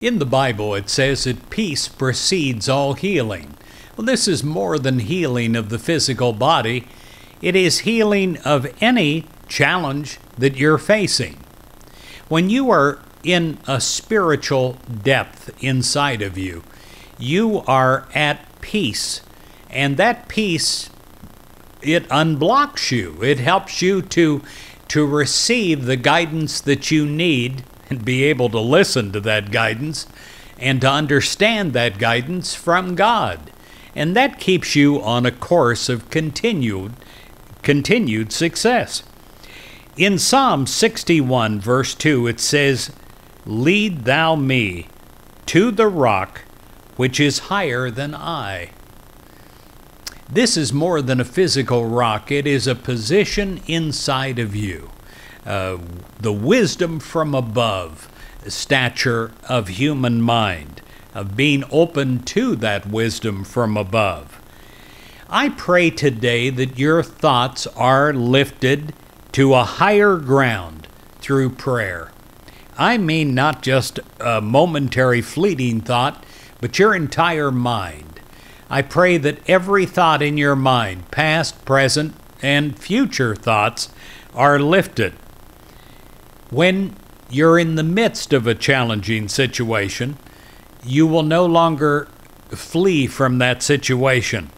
In the Bible, it says that peace precedes all healing. Well, this is more than healing of the physical body, it is healing of any challenge that you're facing. When you are in a spiritual depth inside of you, you are at peace. And that peace, it unblocks you. It helps you to, to receive the guidance that you need and be able to listen to that guidance and to understand that guidance from God. And that keeps you on a course of continued continued success. In Psalm 61 verse 2 it says, "Lead thou me to the rock which is higher than I." This is more than a physical rock, it is a position inside of you uh, the wisdom from above, stature of human mind, of being open to that wisdom from above. I pray today that your thoughts are lifted to a higher ground through prayer. I mean not just a momentary fleeting thought, but your entire mind. I pray that every thought in your mind, past, present, and future thoughts, are lifted when you're in the midst of a challenging situation, you will no longer flee from that situation.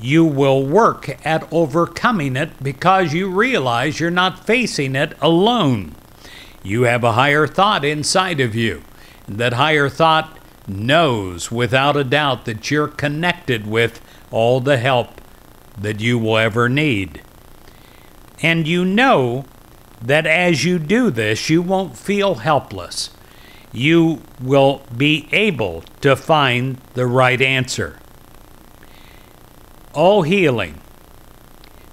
You will work at overcoming it because you realize you're not facing it alone. You have a higher thought inside of you. That higher thought knows without a doubt that you're connected with all the help that you will ever need. And you know that as you do this, you won't feel helpless. You will be able to find the right answer. All healing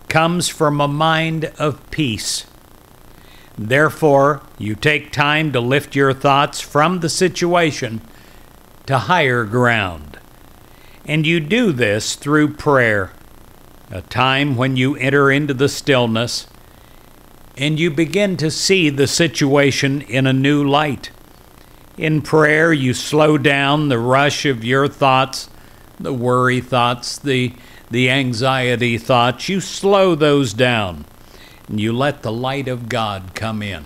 comes from a mind of peace. Therefore, you take time to lift your thoughts from the situation to higher ground. And you do this through prayer, a time when you enter into the stillness and you begin to see the situation in a new light. In prayer, you slow down the rush of your thoughts, the worry thoughts, the, the anxiety thoughts. You slow those down and you let the light of God come in.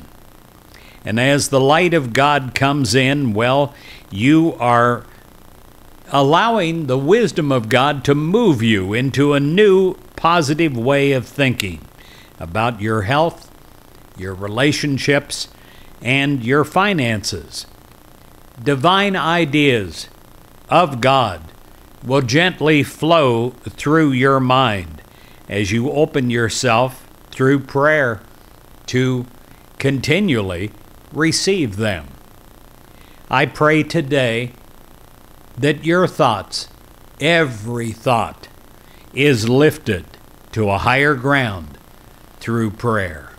And as the light of God comes in, well, you are allowing the wisdom of God to move you into a new positive way of thinking about your health, your relationships, and your finances. Divine ideas of God will gently flow through your mind as you open yourself through prayer to continually receive them. I pray today that your thoughts, every thought, is lifted to a higher ground through prayer.